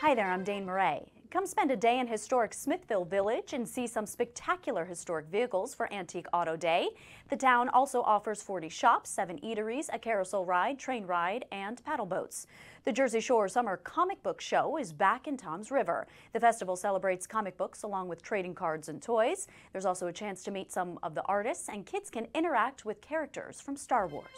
Hi there, I'm Dane Murray. Come spend a day in historic Smithville Village and see some spectacular historic vehicles for Antique Auto Day. The town also offers 40 shops, 7 eateries, a carousel ride, train ride, and paddle boats. The Jersey Shore Summer Comic Book Show is back in Toms River. The festival celebrates comic books along with trading cards and toys. There's also a chance to meet some of the artists, and kids can interact with characters from Star Wars.